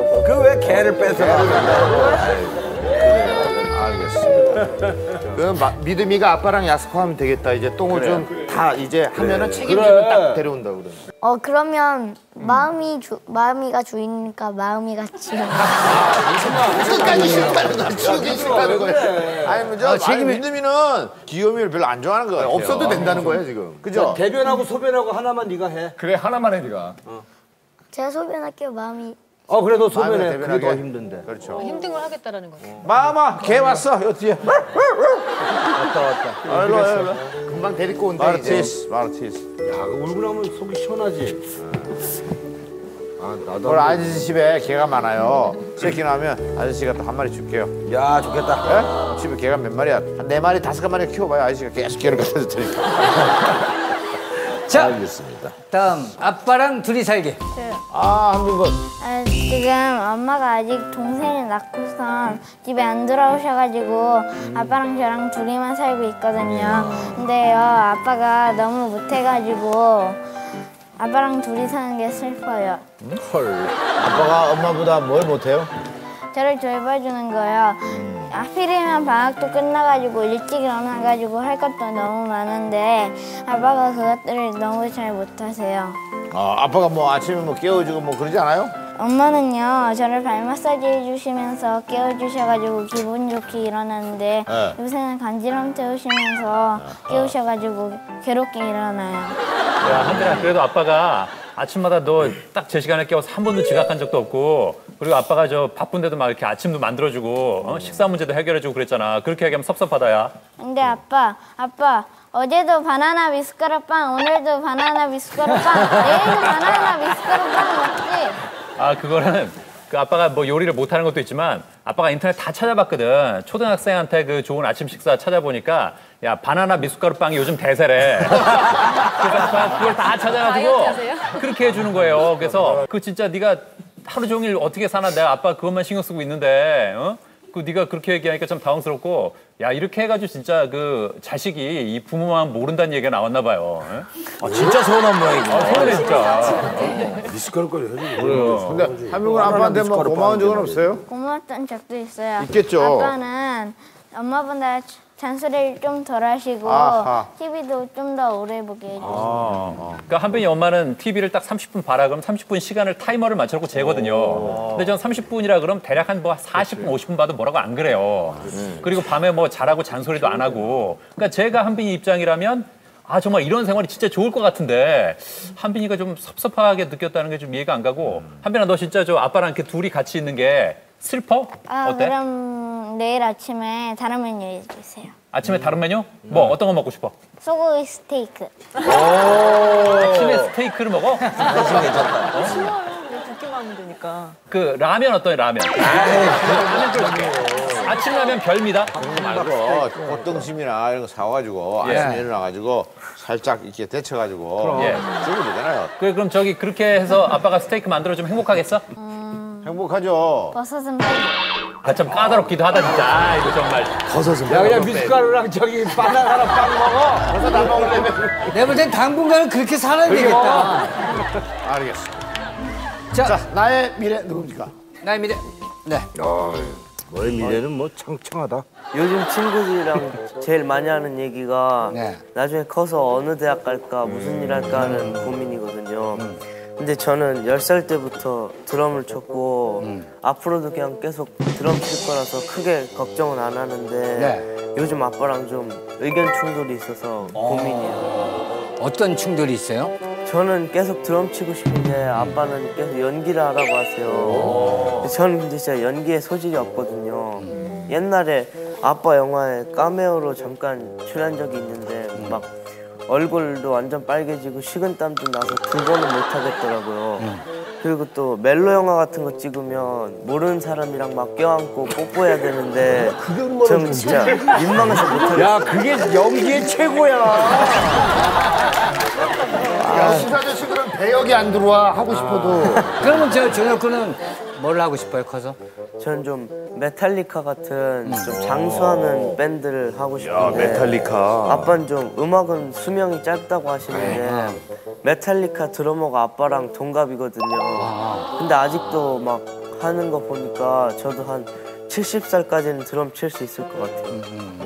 그 왜 개를 뺏어가는 알겠습니다. 그럼 마- 믿음이가 아빠랑 약속하면 되겠다. 이제 똥을 좀다 이제 하면은 책임지면 딱 데려온다 그래. 어 그러면 마음이 주, 마음이가 주인이니까 마음이 같이 끝까지 싫다는 거야. 치우기 싫다는 거야. 아니 뭐죠? 아, 책임이 믿음이는 귀요미를 별로 안 좋아하는 거야. 없어도 된다는 거야 지금. 그죠? 대변하고 소변하고 하나만 네가 해. 그래 하나만 해 네가. 제가 소변할게요 마음이 어 그래 너 마음에 소변해. 그게. 더 힘든데. 그렇죠. 힘든 걸 하겠다라는 거죠. 마마 개 왔어. 요 뒤에. 왔다 왔다. 아, 일로 와, 일로 와. 금방 데리고 온다 이제. 마르티스, 마르티스. 야, 그 울고 나면 속이 시원하지. 아, 나도. 오늘 아저씨 집에 개가 많아요. 체킹하면 아저씨가 또 한 마리 줄게요. 야, 좋겠다. 예? 집에 개가 몇 마리야? 한 네 마리, 다섯 마리 키워봐요. 아저씨가 계속 개를 갖다 줄 테니까. 자, 알겠습니다. 다음 아빠랑 둘이 살기. 아, 한민군. 아, 지금 엄마가 아직 동생을 낳고선 집에 안 들어오셔가지고 아빠랑 저랑 둘이만 살고 있거든요. 근데요 아빠가 너무 못해가지고 아빠랑 둘이 사는 게 슬퍼요. 헐. 아빠가 엄마보다 뭘 못해요? 저를 돌봐주는 거요. 하필이면 방학도 끝나가지고 일찍 일어나가지고 할 것도 너무 많은데 아빠가 그것들을 너무 잘 못하세요. 아, 아빠가 뭐 아침에 뭐 깨워주고 뭐 그러지 않아요? 엄마는요 저를 발 마사지 해주시면서 깨워주셔가지고 기분 좋게 일어나는데 네. 요새는 간지럼 태우시면서 깨우셔가지고 괴롭게 일어나요. 야, 한빈아, 그래도 아빠가 아침마다 너 딱 제 시간에 깨워서 한 번도 지각한 적도 없고 그리고 아빠가 저 바쁜데도 막 이렇게 아침도 만들어주고 어? 식사 문제도 해결해주고 그랬잖아. 그렇게 얘기하면 섭섭하다, 야. 근데 아빠 아빠 어제도 바나나 미숫가루 빵 오늘도 바나나 미숫가루 빵 내일도 바나나 미숫가루 빵 먹지? 아, 그거는 그 아빠가 뭐 요리를 못하는 것도 있지만 아빠가 인터넷 다 찾아봤거든. 초등학생한테 그 좋은 아침 식사 찾아보니까 야, 바나나 미숫가루 빵이 요즘 대세래. 그래서 아빠가 그걸 다 찾아가지고 하세요? 그렇게 해주는 거예요. 그래서 그 진짜 네가 하루 종일 어떻게 사나 내가 아빠 그것만 신경 쓰고 있는데 어? 그 네가 그렇게 얘기하니까 참 당황스럽고 야 이렇게 해가지고 진짜 그 자식이 이 부모만 모른다는 얘기가 나왔나 봐요. 어? 아, 진짜 서운한 모양이구나. 아, 서운해 진짜. 미숫가루까지 해주고. 근데 한민군 아빠한테 뭐 고마운 적은 없어요? 고마웠던 적도 있어요. 있겠죠. 아빠는 엄마보다 잔소리를 좀 덜 하시고 아하. TV도 좀 더 오래 보게 해주세요. 그러니까 한빈이 엄마는 TV를 딱 30분 봐라 그럼 30분 시간을 타이머를 맞춰놓고 재거든요. 근데 전 30분이라 그럼 대략 한 뭐 40분, 50분 봐도 뭐라고 안 그래요. 그리고 밤에 뭐 잘하고 잔소리도 안 하고. 그러니까 제가 한빈이 입장이라면 아 정말 이런 생활이 진짜 좋을 것 같은데 한빈이가 좀 섭섭하게 느꼈다는 게 좀 이해가 안 가고 한빈아 너 진짜 저 아빠랑 이렇게 둘이 같이 있는 게 슬퍼? 아 어때? 그럼 내일 아침에 다른 메뉴 해주세요. 아침에 다른 메뉴? 뭐 어떤 거 먹고 싶어? 소고기 스테이크. 아침에 스테이크를 먹어? 왜 붓기만 하면 되니까. 그 라면 어떤 라면? 라면 좋아해. 아침 라면 별미다. 말고 꽃등심이나 이런 거 사와가지고 아침에 일어나가지고 살짝 이렇게 데쳐가지고 예. 주면 되잖아요. 그래 그럼 저기 그렇게 해서 아빠가 스테이크 만들어 주면 행복하겠어? 행복하죠. 버섯은 빼고. 아참 까다롭기도 하다 진짜. 아 이거 정말. 야, 그냥 미숫가루랑 저기 바나나랑 빵 먹어. 내가 볼땐 당분간은 그렇게 살아야 되겠다. 알겠습니다. 자, 자, 나의 미래 누굽니까? 나의 미래. 네. 너의 미래는 뭐 창창하다. 요즘 친구들이랑 제일 많이 하는 얘기가 네. 나중에 커서 어느 대학 갈까 무슨 일 할까 하는 고민이거든요. 근데 저는 10살 때부터 드럼을 쳤고 앞으로도 그냥 계속 드럼 칠 거라서 크게 걱정은 안 하는데 네. 요즘 아빠랑 좀 의견 충돌이 있어서 고민이에요. 어떤 충돌이 있어요? 저는 계속 드럼 치고 싶은데 아빠는 계속 연기를 하라고 하세요. 저는 근데 진짜 연기에 소질이 없거든요. 옛날에 아빠 영화에 카메오로 잠깐 출연 적이 있는데 막 얼굴도 완전 빨개지고 식은땀도 나서 두 번은 못 하겠더라고요. 그리고 또 멜로 영화 같은 거 찍으면 모르는 사람이랑 막 껴안고 뽀뽀해야 되는데 저는 진짜 민망해서 못 하겠어요. 야, 그게 연기의 최고야. 여신 아저씨 그럼 배역이 안 들어와 하고 싶어도 그러면 저 저녁 군은 뭘 하고 싶어요, 커서? 저는 좀 메탈리카 같은 좀 장수하는 밴드를 하고 싶은데 메탈리카. 아빠는 좀 음악은 수명이 짧다고 하시는데 메탈리카 드러머가 아빠랑 동갑이거든요. 근데 아직도 막 하는 거 보니까 저도 한 70살까지는 드럼 칠 수 있을 것 같아요.